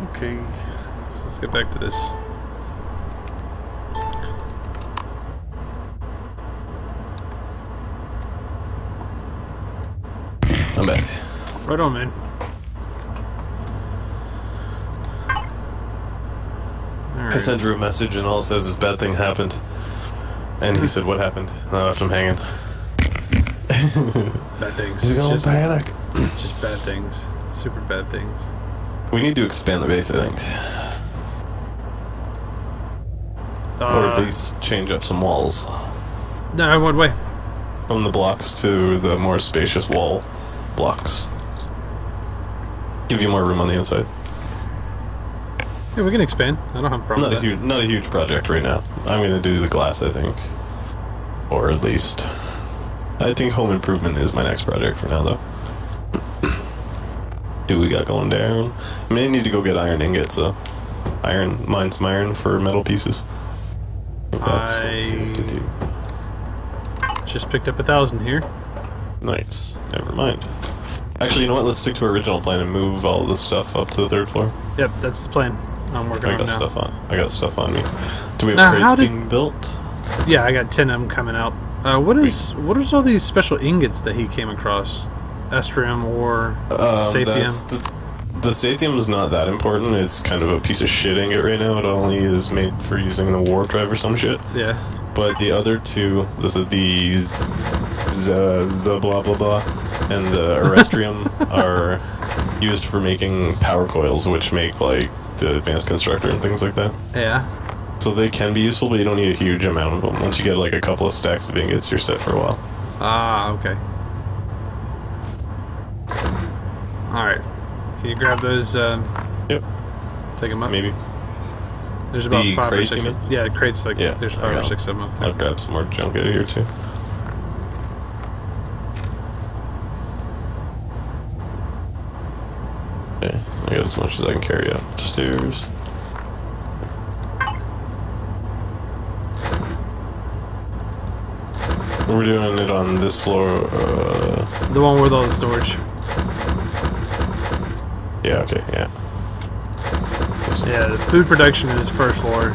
Okay, so let's get back to this. I'm back. Right on, man. I sent Drew a message and all it says is bad thing happened. And he said, what happened? And I left him hanging. Bad things. He's going just, panic. just bad things. Super bad things. We need to expand the base, I think. or Uh, at least change up some walls. no, what way? From the blocks to the more spacious wall blocks. Give you more room on the inside. Yeah, we can expand. I don't have a problem Not a huge, not a huge project right now. I'm gonna do the glass, I think, or at least, I think home improvement is my next project for now, though. Do we got going down? I may need to go get iron ingots, so iron, mine some iron for metal pieces. I that's what we could do. Just picked up a thousand here. Nice. Never mind. Actually, you know what? Let's stick to our original plan and move all this stuff up to the third floor. Yep, that's the plan. I'm working I on got now. stuff on. I got stuff on me. Do we have Now, crates did- being built? Yeah, I got ten of them coming out. Uh, what is what is all these special ingots that he came across? Erestrum or Um, Sathium? the, the Sathium is not that important. It's kind of a piece of shit ingot right now. It only is made for using the warp drive or some shit. Yeah. But the other two, this is the z, z blah blah blah, and the Erestrum are used for making power coils, which make like the advanced constructor and things like that. Yeah. So they can be useful, but you don't need a huge amount of them. Once you get like a couple of stacks of ingots, you're set for a while. Ah, okay. Alright. Can you grab those, um, Yep, take them up? maybe. There's about The five or six. mean? Yeah, crates, like, Yeah, there's five or six of them up there. I'll grab some more junk out of here too. Okay, I got as much as I can carry upstairs. We're doing it on this floor. Uh, The one with all the storage. Yeah, okay, yeah. Yeah, the food production is first floor.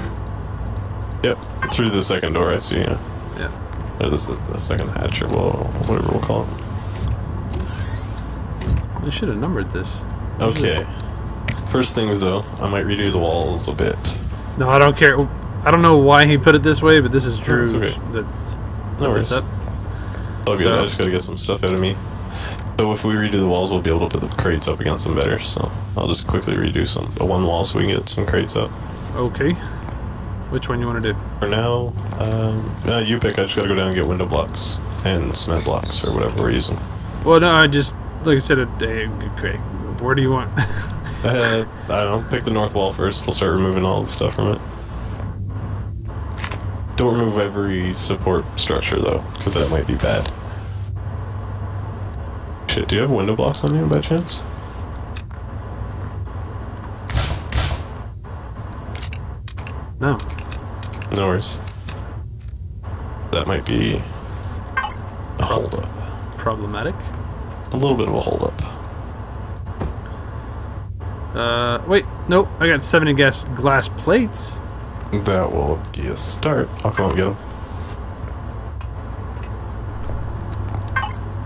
Yep, through the second door, I see, yeah. Yeah. Or this the second hatch, or well, whatever we'll call it. They should have numbered this. Okay. First things though, I might redo the walls a bit. No, I don't care. I don't know why he put it this way, but this is Drew's. it's okay. that No worries. up. Oh, good. So- I just gotta get some stuff out of me. So if we redo the walls, we'll be able to put the crates up against them better. So I'll just quickly redo some the one wall so we can get some crates up. Okay. Which one you want to do? For now, um, uh, you pick. I just gotta go down and get window blocks and cement blocks or whatever we're using. Well, no, I just like I said. Uh, okay, where do you want? Uh, I don't know. Pick the north wall first. We'll start removing all the stuff from it. Don't remove every support structure though, because that might be bad. Shit, do you have window blocks on you by chance? no. No worries. That might be a holdup. Problematic. A little bit of a holdup. Uh, wait, nope. I got 70 gas glass plates. That will be a start. I'll come and get them.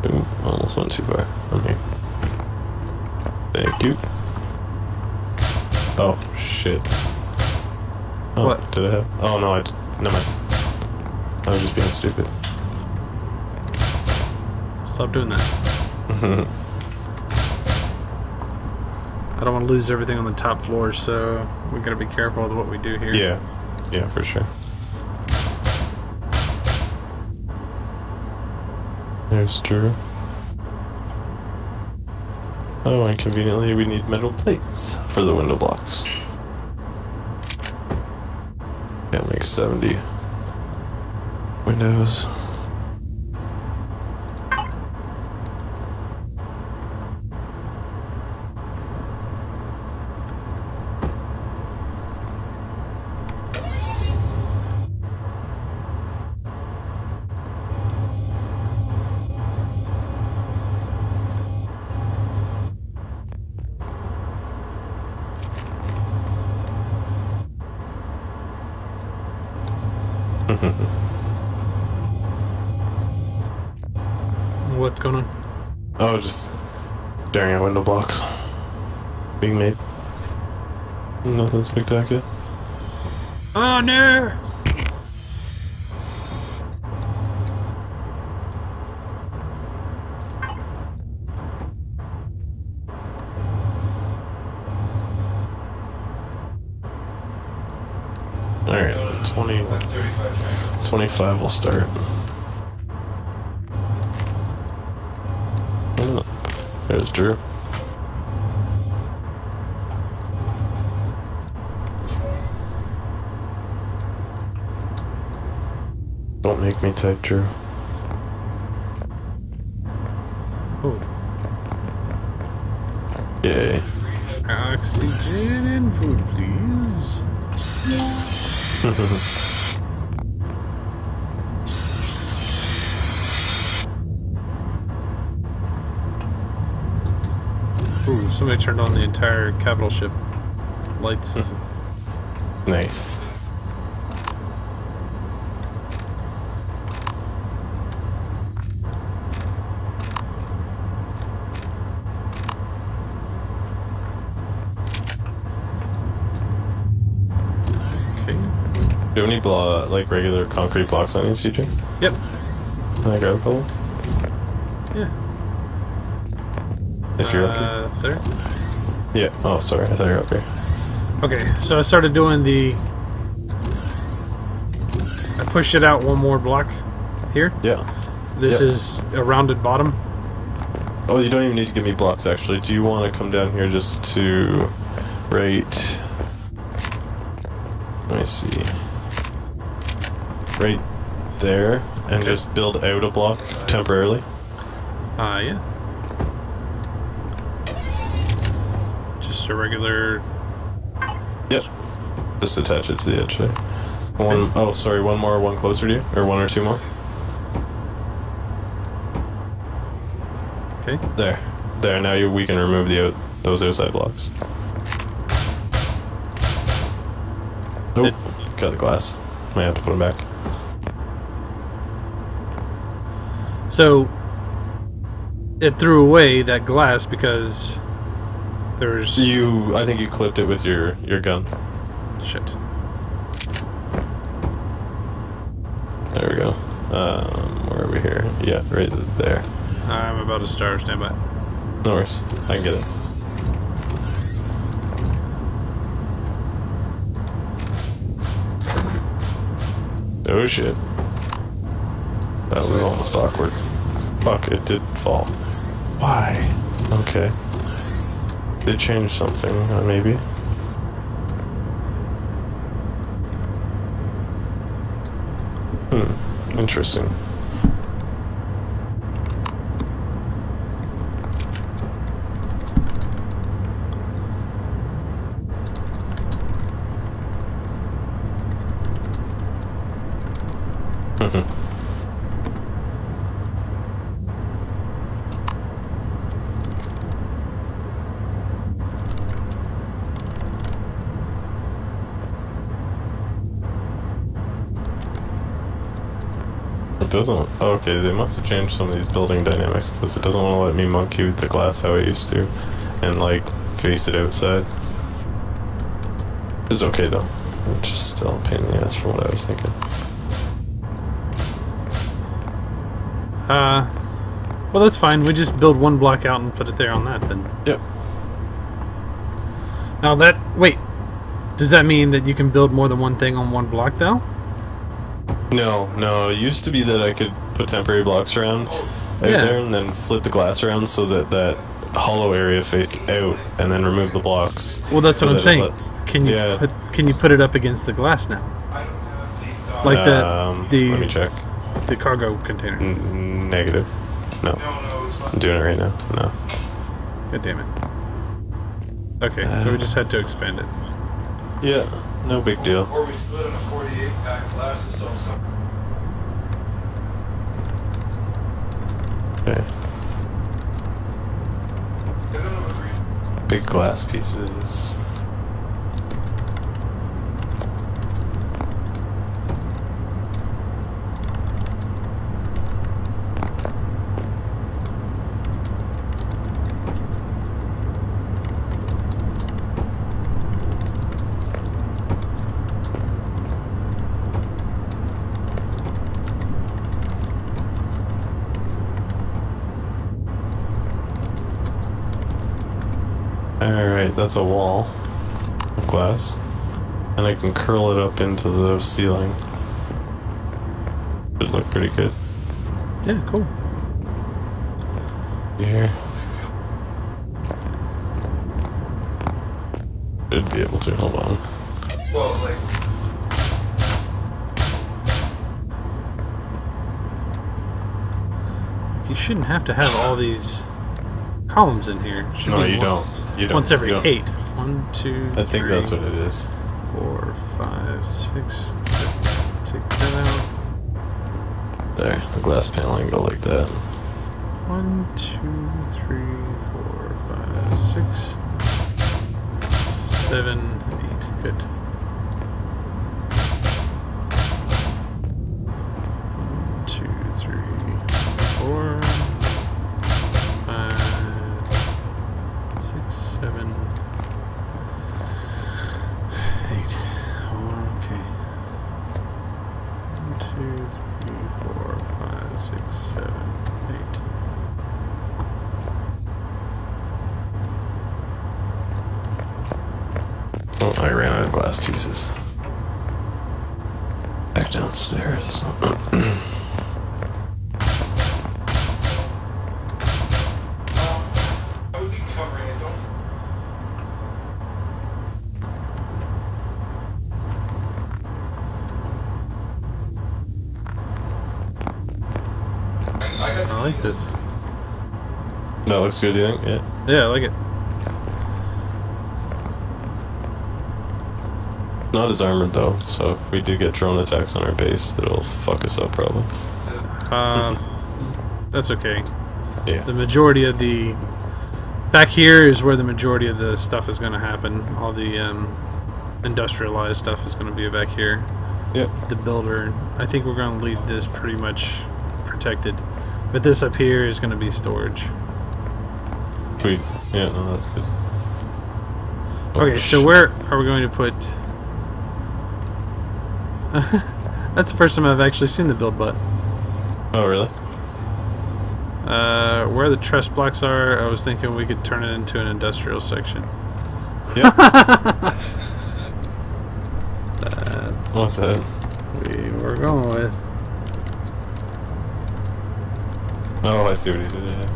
Boom. Almost went too far. I'm here. Thank you. Oh, shit. Oh, What? Did I have? Oh, no, I. Never mind. I was just being stupid. Stop doing that. I don't want to lose everything on the top floor, so we gotta be careful with what we do here. yeah. Yeah, for sure. There's Drew. Oh, and conveniently we need metal plates for the window blocks. Can't make 70 windows. What's going on? Oh, just staring at window blocks being made. Nothing spectacular. Oh no! Alright, 20, 25 will start. Oh, there's Drew. Don't make me type Drew. Oh, Yay. oxygen and food, please. Ooh, somebody turned on the entire capital ship lights. Mm-hmm. Nice. Do you have any blo- like regular concrete blocks on you, CJ? Yep. Can I grab a couple? Yeah. If you're up uh, there. Yeah. Oh, sorry. I thought you were up here. Okay, so I started doing the. I pushed it out one more block here. Yeah. This Yep. is a rounded bottom. Oh, you don't even need to give me blocks, actually. Do you want to come down here just to right... Let me see. Right there, and Okay. just build out a block temporarily? Uh, yeah. Just a regular. Yep. Just attach it to the edge there. One, oh, sorry, one more, one closer to you? Or one or two more? Okay. There. There, now you, we can remove the out, those outside blocks. Nope. Got the glass. Might have to put them back. So. It threw away that glass because. There's. You, I think you clipped it with your, your gun. Shit. There we go. Um, where are we here? Yeah, right there. I'm about to start. Stand by. No worries. I can get it. Oh shit. That was almost awkward. Fuck, it did fall. Why? Okay. They changed something, uh, maybe. Hmm, interesting. It doesn't. Okay, they must have changed some of these building dynamics because it doesn't want to let me monkey with the glass how it used to, and like face it outside. It's okay though. It's just still a pain in the ass from what I was thinking. Uh. Well, that's fine. We just build one block out and put it there on that then. Yep. Now that. Wait. Does that mean that you can build more than one thing on one block now? No, no. It used to be that I could put temporary blocks around out Yeah. there and then flip the glass around so that that hollow area faced out, and then remove the blocks. Well, that's so what I'm saying. let- Can you Yeah. put Can you put it up against the glass now? Like the um, the Let me check. the cargo container. N- negative. No. I'm doing it right now. No. God damn it. Okay, so we just had to expand it. Yeah, no big deal. Or we split in a 48 pack or something. Okay. They don't have a green. Big glass pieces. Alright, that's a wall of glass. And I can curl it up into the ceiling. Should look pretty good. Yeah, cool. Here. Should be able to, hold on. Like, You shouldn't have to have all these columns in here. Should No, you one- don't. You don't. Once every you eight. One, two, I think that's what it is. Four, five, six. Take that out. There, the glass paneling go like that. One, two, three, four, five, six, seven, eight. Good. Don't. I I like this. that looks good, do you think? Yeah. Yeah, I like it. Not as armored though, so if we do get drone attacks on our base, it'll fuck us up probably. Um, that's okay. Yeah. The majority of the back here is where the majority of the stuff is going to happen. All the um, industrialized stuff is going to be back here. Yep. The builder, I think we're going to leave this pretty much protected, but this up here is going to be storage. Sweet. Yeah, no, that's good. Oh, Okay, so where are we going to put? That's the first time I've actually seen the build butt. Oh, really? Uh, where the truss blocks are, I was thinking we could turn it into an industrial section. Yeah. That's What's that? we were going with. Oh, I see what he did. Yeah.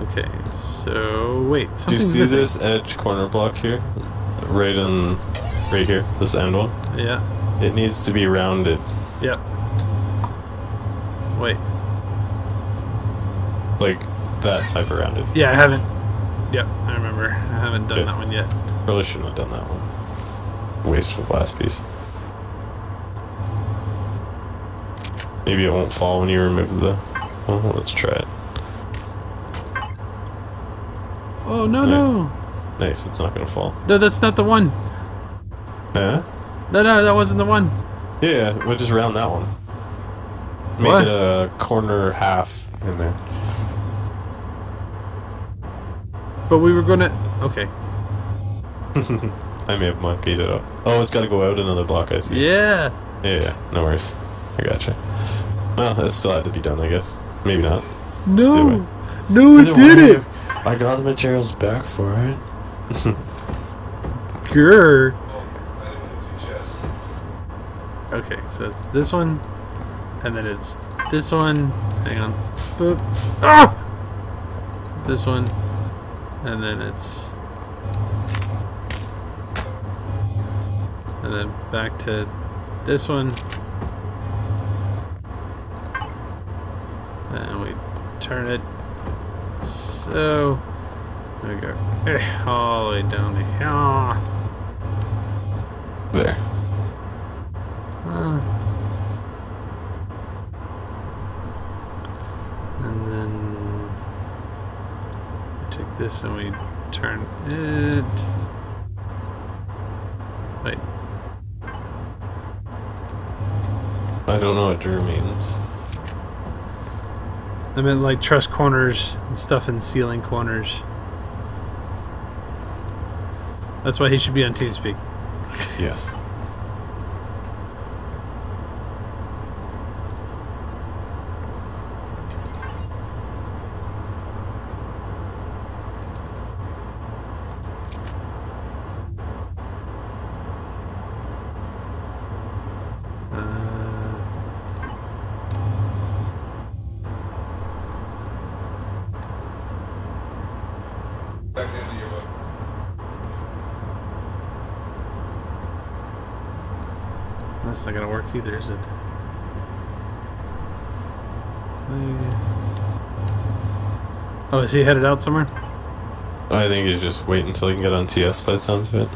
Okay, so wait. Do you something's see missing. this edge corner block here? Right in, right here, this end one? Yeah. It needs to be rounded. Yep. Wait. Like that type of rounded. Yeah, I haven't. Yep, I remember. I haven't done Yeah. that one yet. Probably shouldn't have done that one. Wasteful glass piece. Maybe it won't fall when you remove the. Well, let's try it. Oh no no Nice, it's not gonna fall. no! That's not the one. Huh? No no, that wasn't the one. Yeah, we'll just round that one. Make What? it a corner half in there. But we were gonna. Okay. I may have monkeyed it up. Oh, it's gotta go out another block, I see. Yeah. Yeah, yeah, no worries. I gotcha. Well, that still had to be done, I guess. Maybe not. No. No, it did it. I got the materials back for it. Grr. I didn't want to do chest. Okay, so it's this one, and then it's this one. Hang on. Boop. Ah! This one, and then it's. And then back to this one. And we turn it. So. There we go. Eh, All the way down to here. There. Uh, and then we take this and we turn it. Wait, I don't know what Drew means. I meant like truss corners and stuff in ceiling corners. That's why he should be on TeamSpeak. Yes. Either, is it? Oh, is he headed out somewhere? I think he's just waiting until he can get on TS by the sounds of it.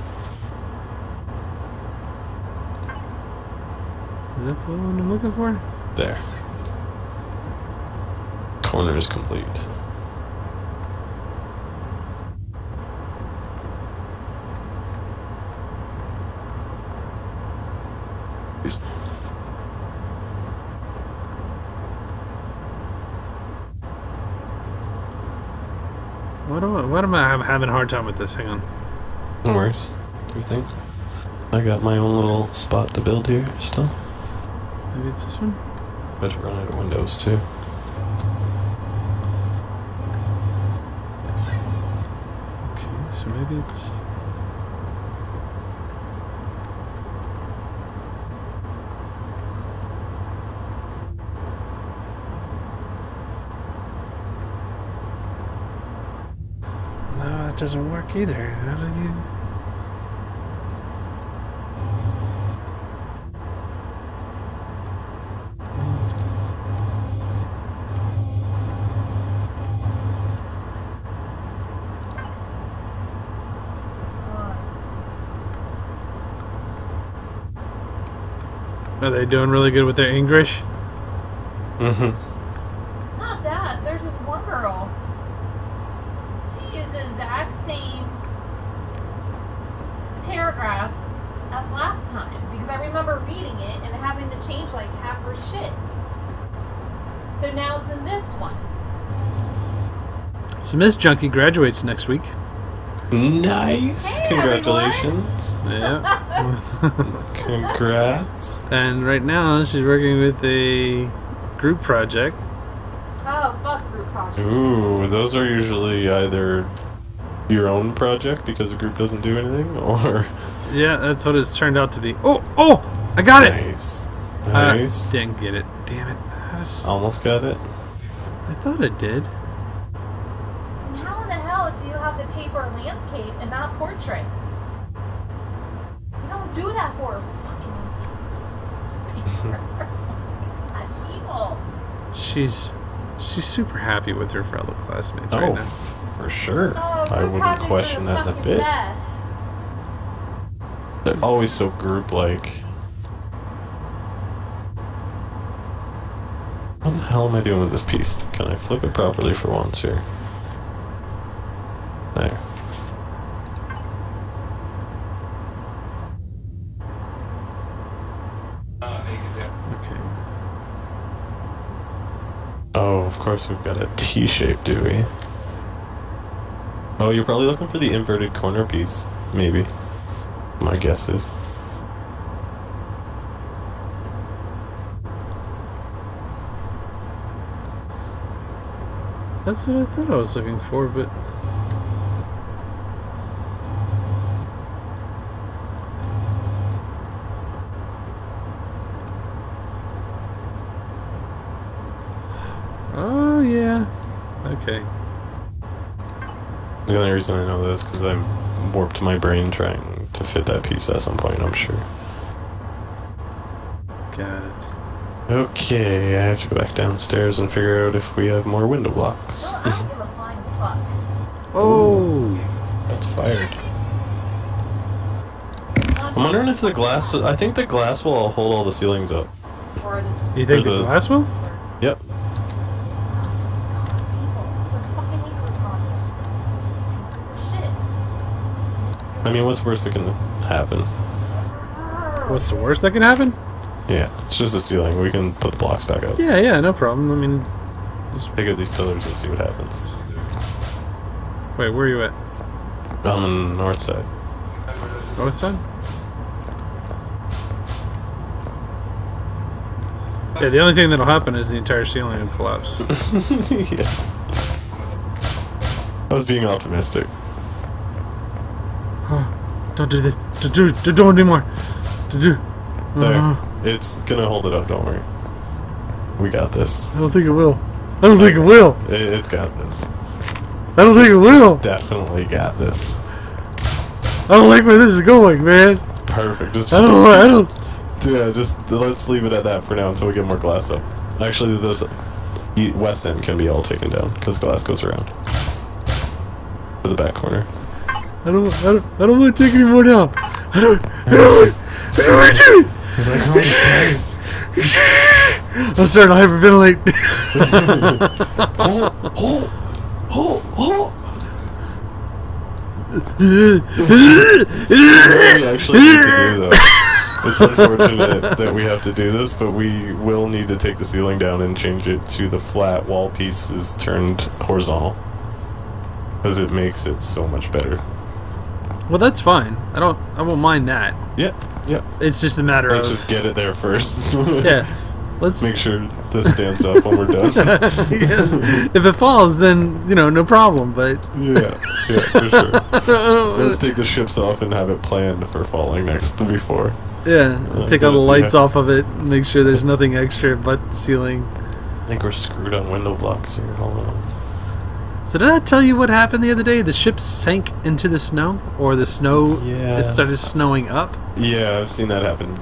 Is that the one I'm looking for? There. Corner is complete. What am I, what am I I'm having a hard time with this? Hang on. No worries. Do you think? I got my own little spot to build here still. Maybe it's this one? Better run out of windows too. Okay, so maybe it's. No, that doesn't work either. How do you. Are they doing really good with their English? Mm-hmm. It's not that. There's this one girl. She uses the exact same paragraphs as last time because I remember reading it and having to change like half her shit. So now it's in this one. So Miss Junkie graduates next week. Nice. Hey, Congratulations. Yeah. Congrats. and right now she's working with a group project. Oh fuck group projects. Ooh, those are usually either your own project because the group doesn't do anything, or Yeah, that's what it's turned out to be. Oh, oh, I got it. nice, Uh, nice. didn't get it. Damn it. How does- Almost got it. I thought it did. And how in the hell do you have the paper landscape and not portrait? You don't do that for fucking people. She's she's super happy with her fellow classmates Oh, right now. for sure. Oh, I wouldn't question that in a bit. Best. They're always so group-like. What the hell am I doing with this piece? Can I flip it properly for once here? There. Not make it down. Okay. Oh, of course we've got a T shape, do we? Oh, you're probably looking for the inverted corner piece. Maybe. My guess is. That's what I thought I was looking for, but Oh yeah. Okay. The only reason I know this because I warped my brain trying to fit that piece at some point, I'm sure. Got it. Okay, I have to go back downstairs and figure out if we have more window blocks. Well, I don't give a flying fuck. Oh. That's fired. I'm wondering if the glass. I think the glass will hold all the ceilings up. You think the the- glass will? Yep. people. That's what fucking need group projects. Pieces of shit. I mean, what's worse that can happen? What's the worst that can happen? Yeah, it's just a ceiling. We can put the blocks back up. Yeah, yeah, no problem. I mean, just pick up these pillars and see what happens. wait, where are you at? On the north side. North side? Yeah, the only thing that'll happen is the entire ceiling will collapse. yeah. I was being optimistic. Don't do that. Don't do, don't do it anymore. Don't do. There. Uh, It's gonna hold it up, don't worry. We got this. I don't think it will. I don't think it will. It, it's got this. I don't think it will. Definitely got this. I don't like where this is going, man. Perfect. Just I don't. I don't. yeah, just let's leave it at that for now until we get more glass up. Actually, this west end can be all taken down because glass goes around to the back corner. I don't. I don't. I don't want to take any more down. I don't. I don't. I don't want to do it. He's like, oh, it does. I'm starting to hyperventilate. Oh, oh, oh, oh. What we actually need to do, though. It's unfortunate that we have to do this, but we will need to take the ceiling down and change it to the flat wall pieces turned horizontal. Because it makes it so much better. Well, that's fine. I don't. I won't mind that. Yeah, yeah. It's just a matter Let's of. just get it there first. yeah. Let's. Make sure this stands up when we're done. if it falls, then you know, no problem. But yeah, yeah, for sure. Let's take the ships off and have it planned for falling next to before. yeah, Uh, take all the lights off of it. Make sure there's nothing extra but ceiling. I think we're screwed on window blocks here. Hold on. So did I tell you what happened the other day? The ship sank into the snow, or the snow Yeah. it started snowing up. Yeah, I've seen that happen.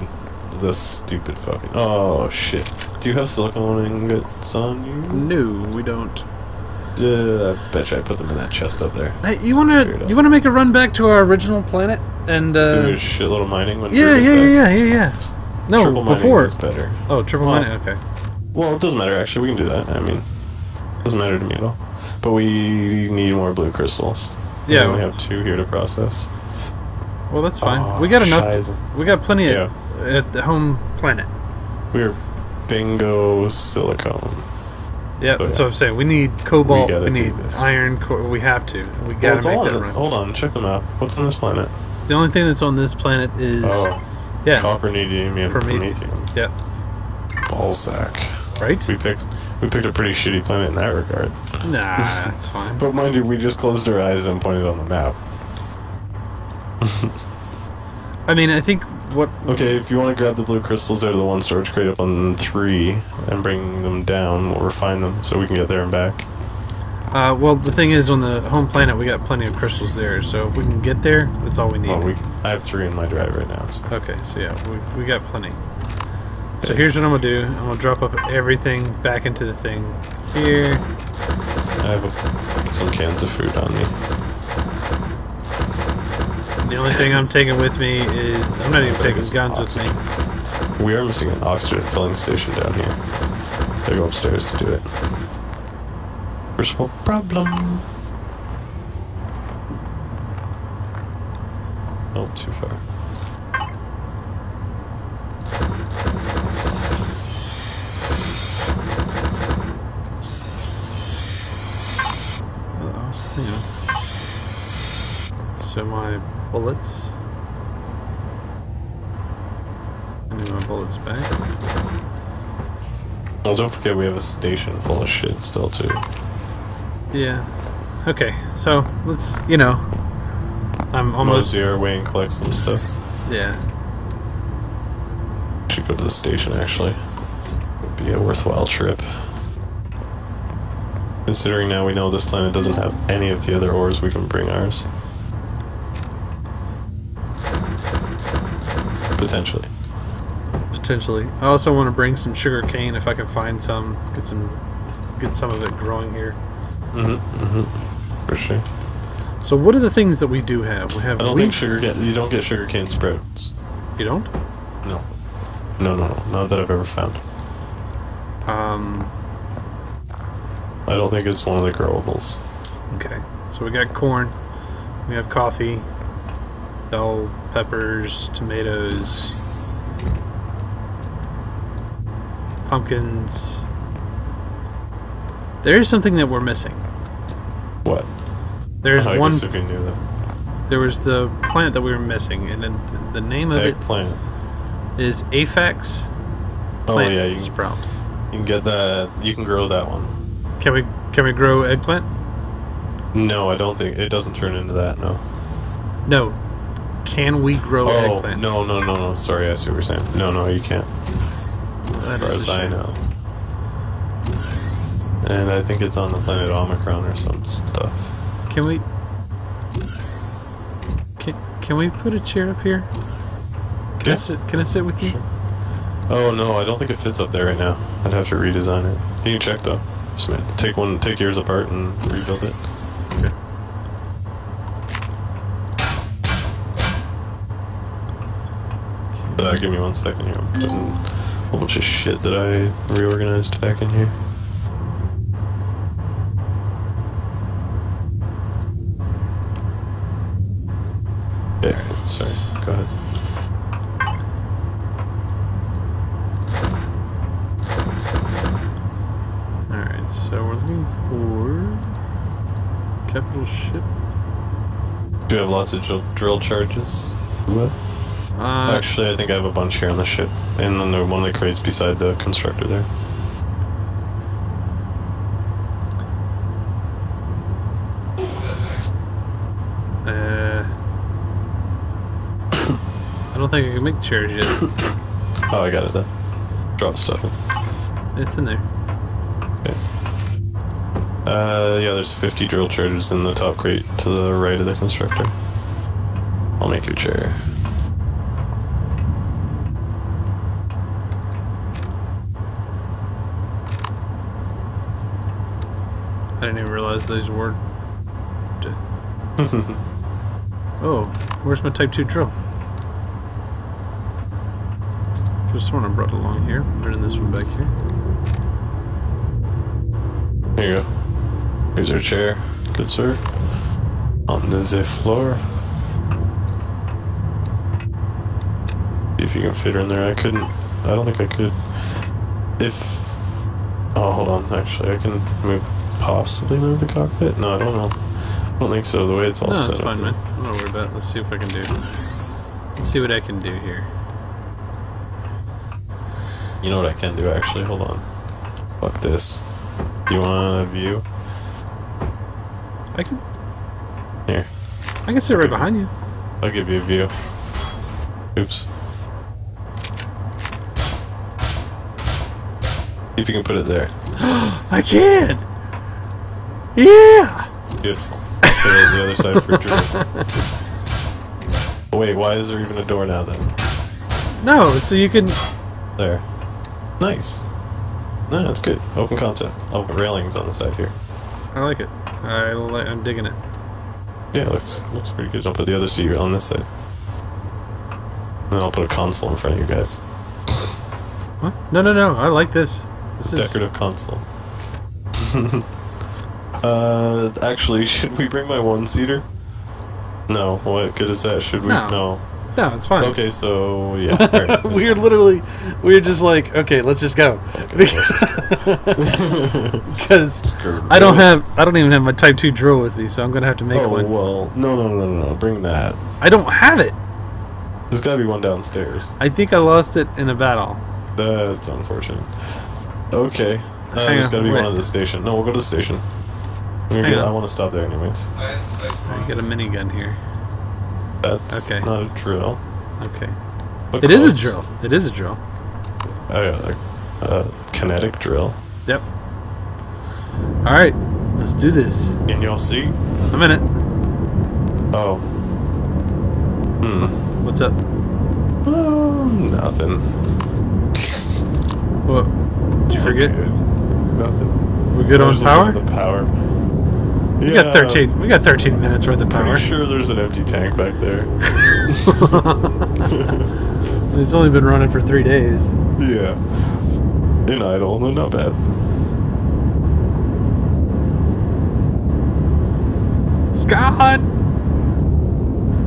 This stupid fucking. Oh shit. Do you have silicone ingots on you? No, we don't. Yeah, I bet you I put them in that chest up there. Hey, you wanna out. you wanna make a run back to our original planet and Do uh, a shitload of mining when yeah, yeah, yeah, yeah, yeah, yeah. No, Triple before. is better. Oh, triple Well- mining. Okay. Well, it doesn't matter actually. We can do that. I mean, it doesn't matter to me at all. But we need more blue crystals. We Yeah. only have two here to process. Well, that's fine. Oh, we got enough. shiza. we got plenty Yeah. at, at the home planet. We're bingo silicone. Yeah, that's yeah. what I'm saying. We need cobalt. We We, need iron. We have to. We gotta it's make all that run. Hold on, check the map. What's on this planet? The only thing that's on this planet is Oh, yeah, copper, neodymium, and Prometheus. promethium. yeah, Ballsack. right. We picked we picked a pretty shitty planet in that regard. Nah, that's fine. But mind you, we just closed our eyes and pointed on the map. I mean, I think what Okay, if you want to grab the blue crystals out of the one storage crate up on three and bring them down, we'll refine them so we can get there and back. Uh, well, the thing is, on the home planet, we got plenty of crystals there. So if we can get there, that's all we need. Well, we I have three in my drive right now. So. Okay, so yeah, we, we got plenty. So here's what I'm gonna do. I'm gonna drop up everything back into the thing here. I have a, some cans of food on me. The only thing I'm taking with me is I'm not even taking guns with me. We are missing an oxygen filling station down here. I go upstairs to do it. First world problem. Oh, too far. Uh-oh, hang on. So my bullets. I need my bullets back. Well, don't forget we have a station full of shit still too. Yeah. Okay, so let's you know. I'm almost Mosey our way and collect some stuff. yeah. Should go to the station actually. Would be a worthwhile trip. Considering now we know this planet doesn't have any of the other ores, we can bring ours. Potentially. Potentially. I also want to bring some sugar cane if I can find some. Get some, get some of it growing here. Mm-hmm. Mm-hmm. For sure. So what are the things that we do have? We have I don't wheat. think sugar. You don't get sugar cane sprouts. You don't? No. No, no, no. Not that I've ever found. Um. I don't think it's one of the growables. Okay. So we got corn. We have coffee. Bell peppers, tomatoes. pumpkins. There is something that we're missing. What? There's oh, I one. if you knew that. There was the plant that we were missing, and then th- the name of Eggplant. it is Aphex Oh yeah, you can, sprout. you can get that. You can grow that one. Can we can we grow eggplant? No, I don't think it doesn't turn into that. No. No. Can we grow Oh eggplant? no no no no! Sorry, I see what you're saying. No no, you can't. That As far as I know. And I think it's on the planet Omicron or some stuff. Can we? Can Can we put a chair up here? Can Yeah. I sit? Can I sit with you? Oh no, I don't think it fits up there right now. I'd have to redesign it. Can you check though? Just take one, take yours apart and rebuild it. Okay. Uh, give me one second here. I'm putting a whole bunch of shit that I reorganized back in here. Yeah, sorry. Go ahead. All right. So we're looking for capital ship. Do you have lots of drill, drill charges? What? Uh, Actually, I think I have a bunch here on the ship, and then the one that crates beside the constructor there. uh, I don't think I can make chairs yet. Oh, I got it then. Drop stuff. in. It's in there. Uh, yeah, there's 50 drill charges in the top crate to the right of the constructor. I'll make your chair. I didn't even realize those were. Oh, where's my Type 2 drill? Could have sworn I brought along here. Putting this one back here. Here you go. Here's your chair. Good sir. On the zip floor. If you can fit her in there. I couldn't. I don't think I could. If. Oh, hold on. Actually, I can move. Possibly move the cockpit? No, I don't know. I don't think so. The way it's all No, set that's up. fine, man. I'm not worried about it. Let's see if I can do. Let's see what I can do here. You know what I can do actually? Hold on. Fuck this. Do you want a view? I can. Here. I can sit right behind you. I'll give you a view. Oops. See if you can put it there. I can. Yeah. Beautiful. I'll put the other side for Drew. Wait, why is there even a door now then? No, so you can. There. Nice. No, that's good. Open concept. Oh, railings on the side here. I like it. I li- I'm digging it. Yeah, it looks looks pretty good. I'll put the other seat on this side. Then I'll put a console in front of you guys. What? No, no, no. I like this. This is Decorative console. uh, actually, should we bring my one seater? No. What good is that? Should we? No. No, it's fine. Okay, so yeah. that's we're fine. literally, we're just like, okay, let's just go. Okay, Because I don't have, I don't even have my Type 2 drill with me, so I'm gonna have to make oh one. well, no, no, no, no, no. Bring that. I don't have it. There's got to be one downstairs. I think I lost it in a battle. That's unfortunate. Okay. Uh, there's got to be wait. one at the station. No, we'll go to the station. I'm gonna Hang get- on. I want to stop there anyways. I, I I got a minigun here. That's Okay. not a drill. Okay. but It is a drill. It is a drill. I got a, a kinetic drill. Yep. All right, let's do this. In your seat? I'm in. Oh. Hmm. What's up? Oh, nothing. What? Did you forget? Good. Nothing. We're good I on power. The power. We Yeah, got 13. We got 13 minutes worth of power. Pretty sure there's an empty tank back there. it's only been running for three days. yeah. In idle, no, not bad. Scott!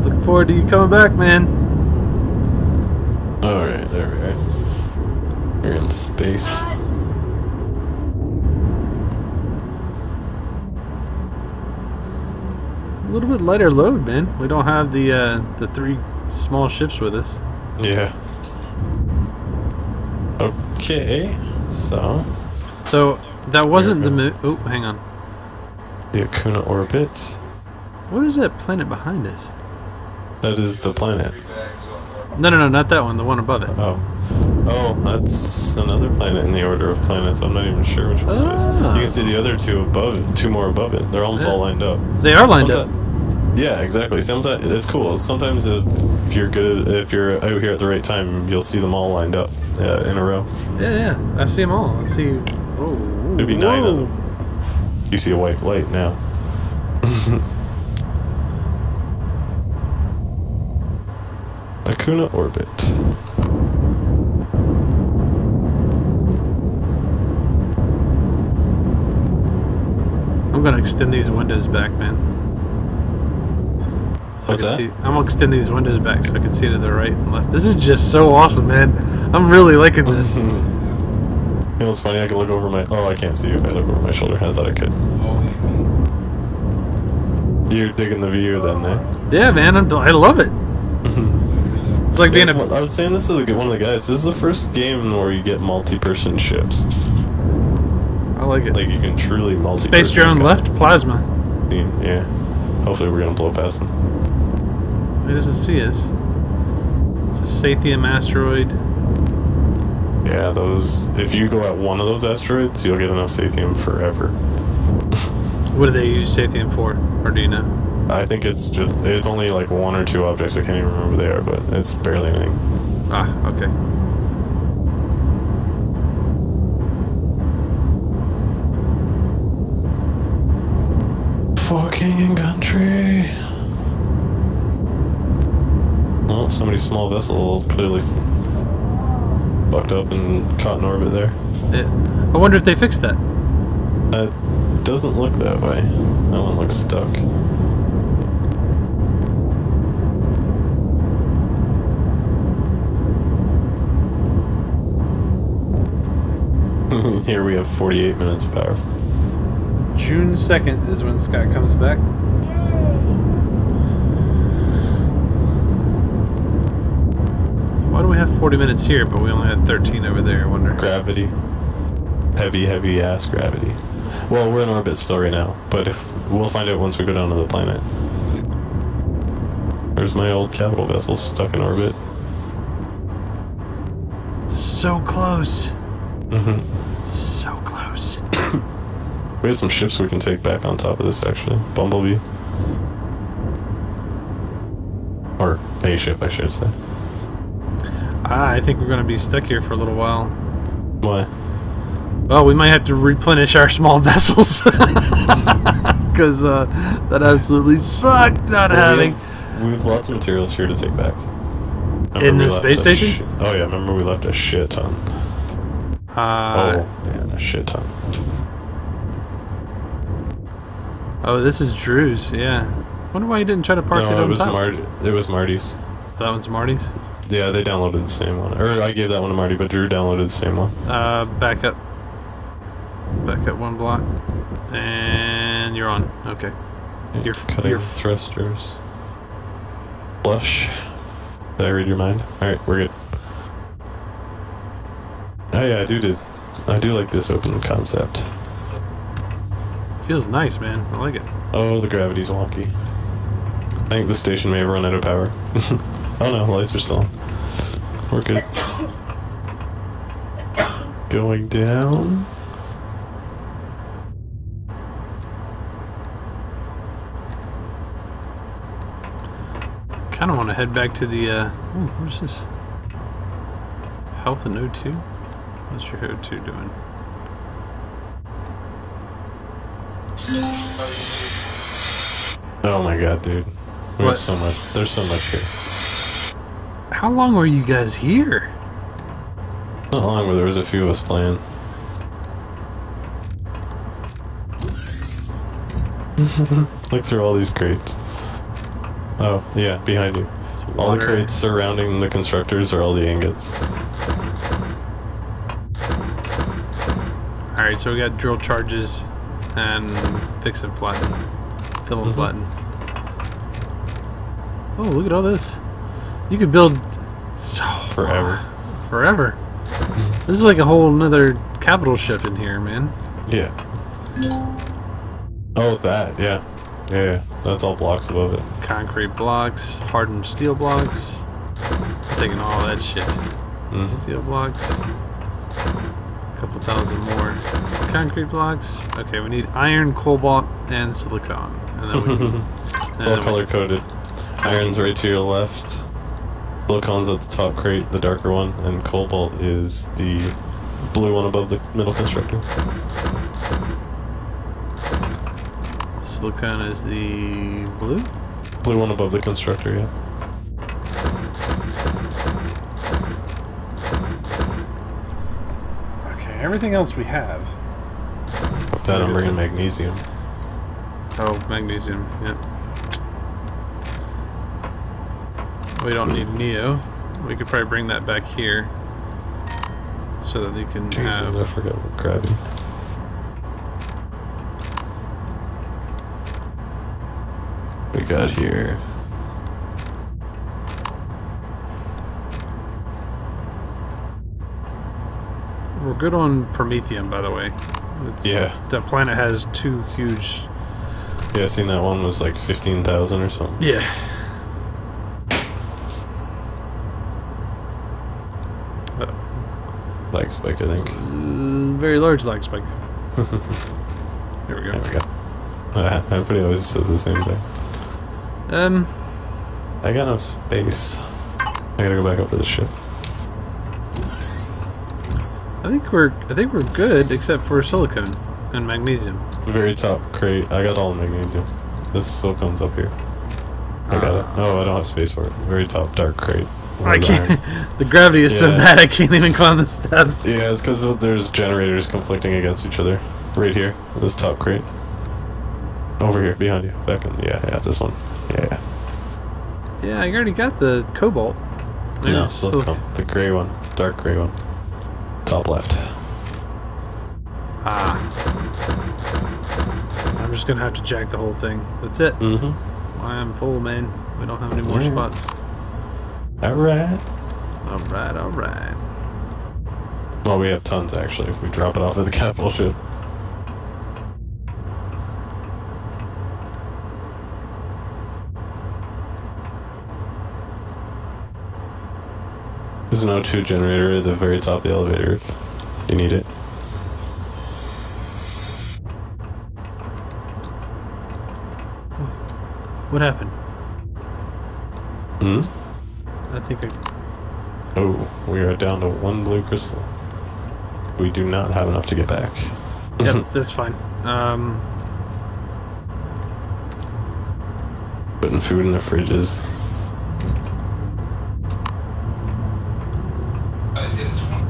Looking forward to you coming back, man. Alright, there we are. We're in space. A little bit lighter load, man. We don't have the uh, the three small ships with us. Yeah. Okay, so So that wasn't the Here, mo- Oh, hang on. the Akua orbit. What is that planet behind us? That is the planet. Three bags on our No, no, no, not that one. The one above it. Oh. Oh, that's another planet in the order of planets. I'm not even sure which one it is. Ah. You can see the other two above it, two more above it. They're almost Yeah. all lined up. They are lined up. Yeah, exactly. Sometimes it's cool. Sometimes if you're good, if you're out here at the right time, you'll see them all lined up uh, in a row. Yeah, yeah. I see them all. I see. Whoa. Maybe nine of them. You see a white light now. Akua orbit. I'm gonna extend these windows back, man. So What's I that? can see. I'm gonna extend these windows back so I can see to the right and left. This is just so awesome, man. I'm really liking this. You know what's funny? I can look over my. Oh, I can't see you if I look over my shoulder. I thought I could. You're digging the view then, eh? yeah, man. I'm, I love it. It's like being a. I was saying this is a good one of the guys. This is the first game where you get multi-person ships. I like it. Like you can truly multi. Space drone left, plasma. Yeah. Hopefully we're gonna blow past them. He doesn't see us. It's a Sathium asteroid. Yeah, those. If you go at one of those asteroids, you'll get enough Sathium forever. What do they use Sathium for? Or do you know? I think it's just. It's only like one or two objects. I can't even remember what they are, but it's barely anything. Ah, okay. Fucking in country. Oh, well, somebody's small vessel clearly fucked up and caught in orbit there. Yeah. I wonder if they fixed that. That doesn't look that way. That one looks stuck. Here we have 48 minutes of power. June 2nd is when Scott comes back. Why do we have 40 minutes here, but we only had 13 over there? I wonder. Gravity. Heavy, heavy ass gravity. Well, we're in orbit still right now, but if we'll find out once we go down to the planet. There's my old capital vessel stuck in orbit. So close. hmm So close. We have some ships we can take back on top of this actually. Bumblebee. Or a ship, I should say. Ah, I think we're going to be stuck here for a little while. Why? Well, we might have to replenish our small vessels. Because uh, that absolutely sucked not Well, we, having. have, we have lots of materials here to take back. Remember In we the space station? oh yeah, remember we left a shit ton. Uh, oh man, a shit ton. Oh, this is Drew's, yeah. wonder why he didn't try to park it no, on it was top. Marty. It was Marty's. That one's Marty's. Yeah, they downloaded the same one. Or I gave that one to Marty, but Drew downloaded the same one. Uh, back up. Back up one block. And you're on. Okay. Yeah, You're- cutting you're- thrusters. Flush. Did I read your mind? Alright, we're good. Oh yeah, I do did. I do like this open concept. Feels nice, man. I like it. Oh, the gravity's wonky. I think the station may have run out of power. oh no, lights are still on. We're good. Going down. Kind of want to head back to the. Uh, ooh, what's this? Health and O2? What's your O2 doing? Oh my god, dude. There's so much. There's so much here. How long were you guys here? Not long, but there was a few of us playing. Look through all these crates. Oh, yeah, behind you. All the crates surrounding the constructors are all the ingots. Alright, so we got drill charges and fix and flatten. Fill and Mhm. flatten. Oh, look at all this. You could build so Forever. forever. This is like a whole nother capital ship in here, man. Yeah. Oh, that, yeah. Yeah. That's all blocks above it. Concrete blocks, hardened steel blocks. Taking all that shit. Mhm. Steel blocks. A couple thousand more. Concrete blocks. Okay, we need iron, cobalt, and silicon. And then we can, It's all color coded. Iron's right to your left. Silicon's at the top crate, the darker one, and cobalt is the blue one above the middle constructor. silicon is the blue. Blue one above the constructor, yeah. Okay, everything else we have. That, I'm bringing magnesium. Oh, magnesium. Yep. We don't need Neo. We could probably bring that back here, so that they can Jesus, I have. forgot what gravity. We got here. We're good on Promethium, by the way. It's, Yeah. That planet has two huge. Yeah, I seen that one was like 15,000 or something. Yeah. Like spike, I think. Uh, very large lag spike. There we There go. we go. Uh, Everybody always says the same thing. Um, I got no space. I gotta go back up to the ship. I think we're I think we're good except for silicone and magnesium. Very top crate. I got all the magnesium. This silicone's up here. I got it. Oh, I don't have space for it. Very top dark crate. I can't. the gravity is so bad I can't even climb the steps. Yeah, it's because there's generators conflicting against each other. Right here, this top crate. Over here, behind you. Back in. Yeah, yeah, this one. Yeah. Yeah, I already got the cobalt. Maybe No, it's silicone. The gray one. Dark gray one. Top left. Ah. I'm just gonna have to jack the whole thing. That's it. Mm-hmm. I'm full, man. We don't have any more Yeah. spots. Alright. Alright, alright. Well, we have tons, actually, if we drop it off at the capital ship. There's an O2 generator at the very top of the elevator if you need it. What happened? Hmm? I think I. Oh, we are down to one blue crystal. We do not have enough to get back. Yep, that's fine. Um, Putting food in the fridges. I did it 20.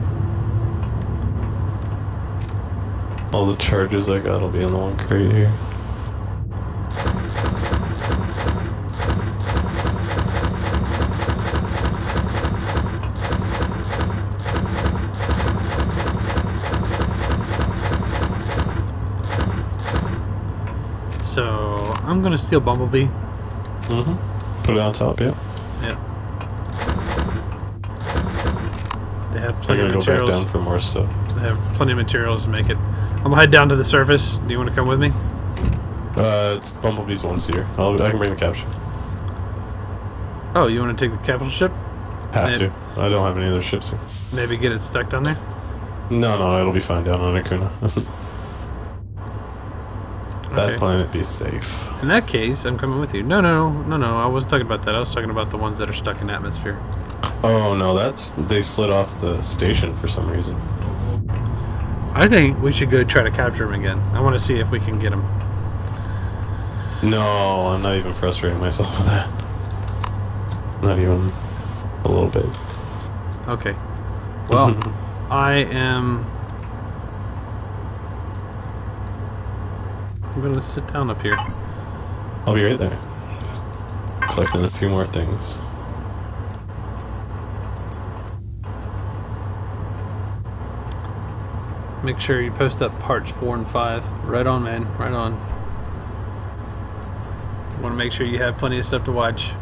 All the charges I got will be in the one crate here. so I'm gonna steal Bumblebee. Mm-hmm. Put it on top, yeah. Yep. They have plenty gonna go back down for more stuff. They have plenty of materials to make it. I'm gonna head down to the surface. Do you want to come with me? Uh, it's Bumblebee's one seater. I'll, I can bring the capture. Oh, you want to take the capital ship? Have Yeah. to. I don't have any other ships here. Maybe get it stuck down there. No, no, it'll be fine down on Akua. that Okay. planet be safe. In that case, I'm coming with you. No, no, no, no, no. I wasn't talking about that. I was talking about the ones that are stuck in atmosphere. Oh no, that's they slid off the station for some reason. I think we should go try to capture him again. I want to see if we can get him. No, I'm not even frustrating myself with that. Not even a little bit. Okay. Well, I am. I'm gonna sit down up here. I'll be right there. Collecting a few more things. Make sure you post up parts four and five. Right on, man. Right on. Want to make sure you have plenty of stuff to watch.